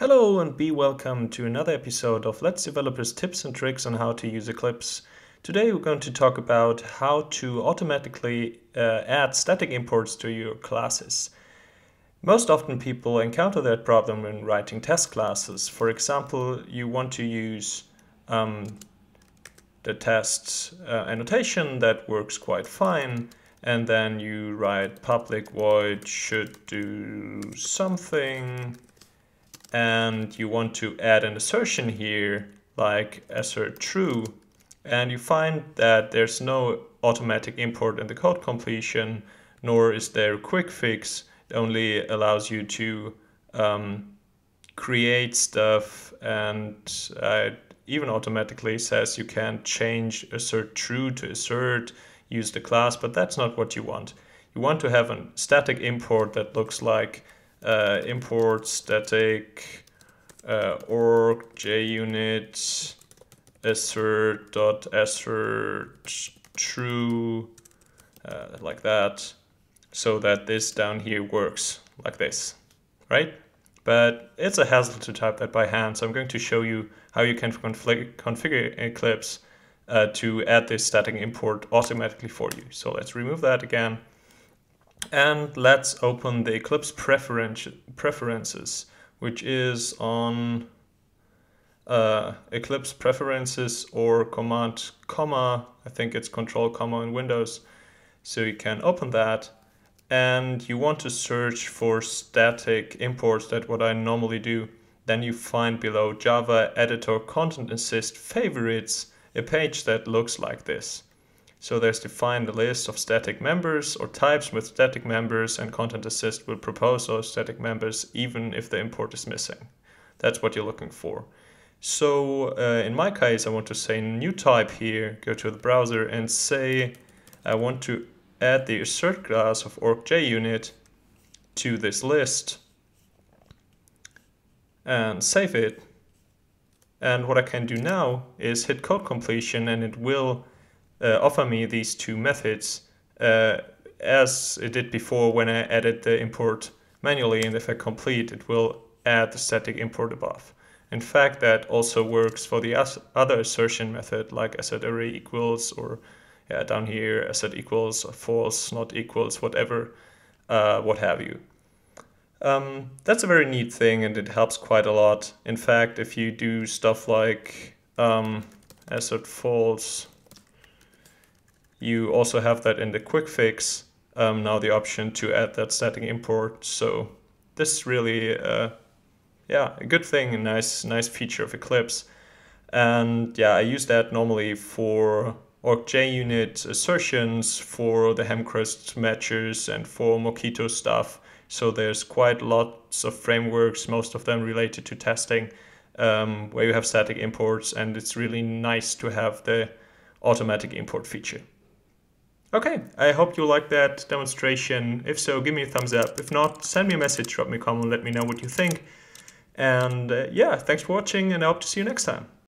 Hello and be welcome to another episode of Let's Developer's tips and tricks on how to use Eclipse. Today we're going to talk about how to automatically uh, add static imports to your classes. Most often people encounter that problem when writing test classes. For example, you want to use um, the test uh, annotation that works quite fine and then you write public void should do something and you want to add an assertion here like assert true and you find that there's no automatic import in the code completion nor is there a quick fix. It only allows you to um, create stuff and uh, even automatically says you can't change assert true to assert use the class but that's not what you want. You want to have a static import that looks like uh, import static uh, org junit assert dot assert true uh, like that so that this down here works like this right? But it's a hassle to type that by hand so I'm going to show you how you can config configure Eclipse uh, to add this static import automatically for you. So let's remove that again and let's open the Eclipse preferences, which is on uh, Eclipse preferences or command comma. I think it's control comma in Windows. So you can open that and you want to search for static imports that what I normally do. Then you find below Java editor content assist favorites a page that looks like this. So there's defined a list of static members or types with static members and Content Assist will propose those static members even if the import is missing. That's what you're looking for. So uh, in my case, I want to say new type here, go to the browser and say I want to add the assert class of org.junit to this list and save it. And what I can do now is hit code completion and it will offer me these two methods uh, as it did before when I added the import manually and if I complete it will add the static import above. In fact that also works for the other assertion method like assert array equals or yeah, down here assert equals false not equals whatever uh, what have you. Um, that's a very neat thing and it helps quite a lot. In fact if you do stuff like um, assert false you also have that in the quick fix um, now the option to add that static import. So this is really, uh, yeah, a good thing, a nice, nice feature of Eclipse. And yeah, I use that normally for org.junit assertions, for the Hamcrest matches, and for Mockito stuff. So there's quite lots of frameworks, most of them related to testing, um, where you have static imports, and it's really nice to have the automatic import feature. Okay, I hope you liked that demonstration. If so, give me a thumbs up. If not, send me a message, drop me a comment, let me know what you think. And uh, yeah, thanks for watching and I hope to see you next time.